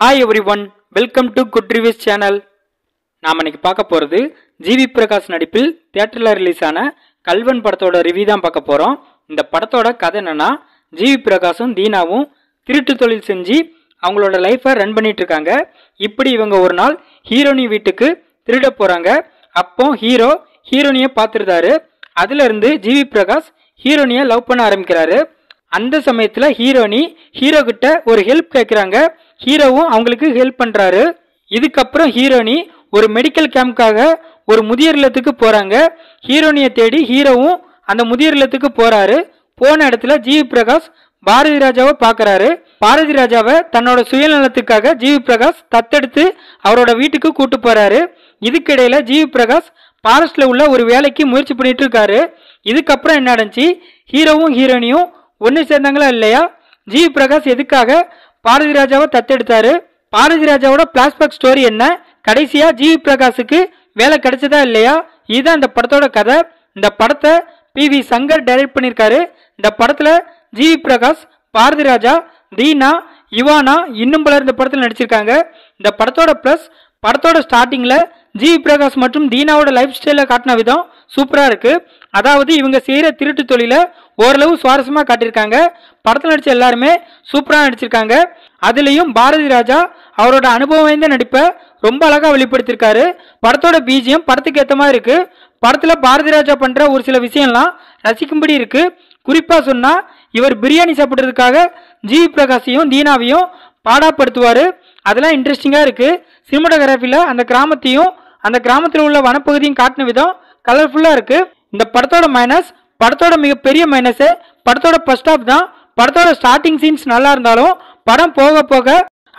Hi everyone welcome to good reviews channel நாம் இன்னைக்கு பார்க்க போகிறது ஜிவி பிரகாஷ் நடிப்பில் தியேட்டரில் ரிலீஸ் ஆன கல்வன் படத்தோட ரிவ்யூ தான் பார்க்க போகிறோம் இந்த படத்தோட கதை என்னென்னா ஜிவி பிரகாஷும் தீனாவும் திருட்டு தொழில் செஞ்சு அவங்களோட லைஃப்பை ரன் பண்ணிட்டு இருக்காங்க. இப்படி இவங்க ஒரு நாள் ஹீரோனி வீட்டுக்கு திருட போகிறாங்க அப்போ ஹீரோ ஹீரோனியை பார்த்துருந்தாரு. அதுலேருந்து ஜிவி பிரகாஷ் ஹீரோனியை லவ் பண்ண ஆரம்பிக்கிறாரு. அந்த சமயத்தில் ஹீரோனி ஹீரோ கிட்ட ஒரு ஹெல்ப் கேட்குறாங்க ஹீரோவும் அவங்களுக்கு ஹெல்ப் பண்ணுறாரு இதுக்கப்புறம் ஹீரோனி ஒரு மெடிக்கல் கேம்ப்காக ஒரு முதியோர் இல்லத்துக்கு போகிறாங்க ஹீரோனியை தேடி ஹீரோவும் அந்த முதியர் இல்லத்துக்கு போகிறாரு போன இடத்துல ஜிவி பிரகாஷ் பாரதி ராஜாவை பார்க்கறாரு பாரதி ராஜாவை தன்னோட சுயநலத்துக்காக ஜிவி பிரகாஷ் தத்தெடுத்து அவரோட வீட்டுக்கு கூட்டு போகிறாரு இதுக்கிடையில் ஜிவி பிரகாஷ் ஃபாரஸ்ட்ல உள்ள ஒரு வேலைக்கு முயற்சி பண்ணிட்டு இருக்காரு. இதுக்கப்புறம் என்ன நடந்துச்சு? ஹீரோவும் ஹீரோனியும் ஒன்று சேர்ந்தாங்களா இல்லையா? ஜி பிரகாஷ் எதுக்காக பாரதி ராஜாவை தத்தெடுத்தாரு? பாரதி ராஜாவோட பிளாஷ்பேக் ஸ்டோரி என்ன? கடைசியா ஜி பிரகாஷுக்கு வேலை கிடைச்சதா இல்லையா? இதுதான் இந்த படத்தோட கதை. இந்த படத்தை பி வி சங்கர் டைரக்ட் பண்ணியிருக்காரு. இந்த படத்தில் ஜி பிரகாஷ் பாரதி ராஜா தீனா இவானா இன்னும் பலர் இந்த படத்தில் நடிச்சிருக்காங்க. இந்த படத்தோட ப்ளஸ் படத்தோட ஸ்டார்டிங்கில் ஜி பிரகாஷ் மற்றும் தீனாவோட லைஃப் ஸ்டைலில் காட்டின விதம் சூப்பராக இருக்குது அதாவது இவங்க செய்கிற திருட்டு தொழிலை ஓரளவு சுவாரஸ்யமாக காட்டியிருக்காங்க. படத்தில் நடித்த எல்லாருமே சூப்பராக நடிச்சிருக்காங்க. அதுலேயும் பாரதி ராஜா அவரோட அனுபவம் வாய்ந்த நடிப்பை ரொம்ப அழகாக வெளிப்படுத்தியிருக்காரு. படத்தோட பீஜியம் படத்துக்கு ஏற்ற மாதிரி இருக்குது படத்தில் பாரதி ராஜா பண்ணுற ஒரு சில விஷயம்லாம் ரசிக்கும்படி இருக்குது குறிப்பாக சொன்னால் இவர் பிரியாணி சாப்பிட்றதுக்காக ஜி பிரகாஷையும் தீனாவையும் பாடாப்படுத்துவார். அதெல்லாம் இன்ட்ரெஸ்டிங்காக இருக்குது சினிமாட்டோகிராஃபில அந்த கிராமத்தையும் அந்த கிராமத்தில் உள்ள வனப்பகுதியும் காட்டின விதம் கலர்ஃபுல்லாக இருக்குது இந்த படத்தோட மைனஸ் படத்தோட மிகப்பெரிய மைனஸு படத்தோட ஃபர்ஸ்ட் ஆஃப் தான் படத்தோட ஸ்டார்டிங் சீன்ஸ் நல்லா இருந்தாலும் படம் போக போக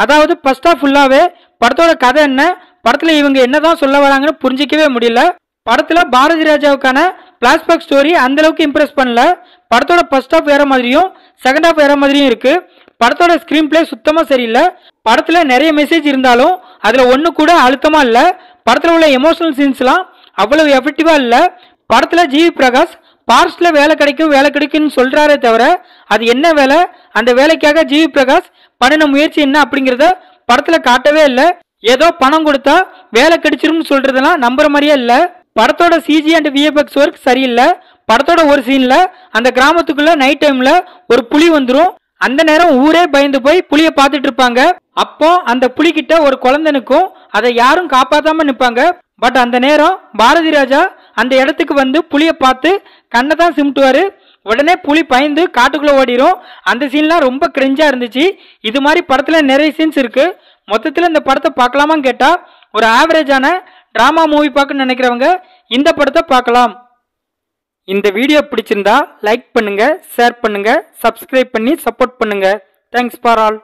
அதாவது ஃபர்ஸ்ட் ஆஃப் ஃபுல்லாகவே படத்தோட கதை என்ன படத்தில் இவங்க என்னதான் சொல்ல வராங்கன்னு புரிஞ்சிக்கவே முடியல. படத்தில் பாரதி ராஜாவுக்கான பிளாஷ்பேக் ஸ்டோரி அந்த அளவுக்கு இம்ப்ரெஸ் பண்ணல. படத்தோட ஃபர்ஸ்ட் ஆஃப் வேற மாதிரியும் செகண்ட் ஆஃப் வேற மாதிரியும் இருக்குது படத்தோட ஸ்க்ரீன் பிளே சுத்தமாக சரியில்லை. படத்தில் நிறைய மெசேஜ் இருந்தாலும் அதில் ஒன்று கூட அழுத்தமாக இல்லை. படத்தில் உள்ள எமோஷனல் சீன்ஸ்லாம் அவ்வளவு எஃபெக்டிவாக இல்லை. படத்தில் ஜிவி பிரகாஷ் பார்ஸ்ட்ல வேலை கிடைக்கும் வேலை கிடைக்கும்னு சொல்றாரே தவிர அது என்ன வேலை? அந்த வேலைக்காக ஜிவி பிரகாஷ் பண்ணின முயற்சி என்ன அப்படிங்கறத படத்துல காட்டவே இல்லை. ஏதோ பணம் கொடுத்தா வேலை கிடைச்சிரும்னு சொல்றதெல்லாம் நம்புற மாதிரியே இல்லை. படத்தோட சிஜி அண்ட் விஎஃப்எக்ஸ் ஒர்க் சரியில்லை. படத்தோட ஒரு சீன்ல அந்த கிராமத்துக்குள்ள நைட் டைம்ல ஒரு புலி வந்துடும் அந்த நேரம் ஊரே பயந்து போய் புலியை பார்த்துட்டு இருப்பாங்க. அப்போ அந்த புலிகிட்ட ஒரு குழந்தை நிற்கும். அதை யாரும் காப்பாத்தாம நிற்பாங்க. பட் அந்த நேரம் பாரதி ராஜா அந்த இடத்துக்கு வந்து புளிய பார்த்து கண்ணை தான் சிமிட்டுவார். உடனே புலி பயந்து காட்டுக்குள்ளே ஓடிரும். அந்த சீன்லாம் ரொம்ப கிரிஞ்சா இருந்துச்சு. இது மாதிரி படத்தில் நிறைய சீன்ஸ் இருக்குது மொத்தத்தில் இந்த படத்தை பார்க்கலாமான்னு கேட்டால் ஒரு ஆவரேஜான ட்ராமா மூவி பார்க்கணும்னு நினைக்கிறவங்க இந்த படத்தை பார்க்கலாம். இந்த வீடியோ பிடிச்சிருந்தா லைக் பண்ணுங்கள் ஷேர் பண்ணுங்கள் சப்ஸ்கிரைப் பண்ணி சப்போர்ட் பண்ணுங்கள் தேங்க்ஸ் ஃபார் ஆல்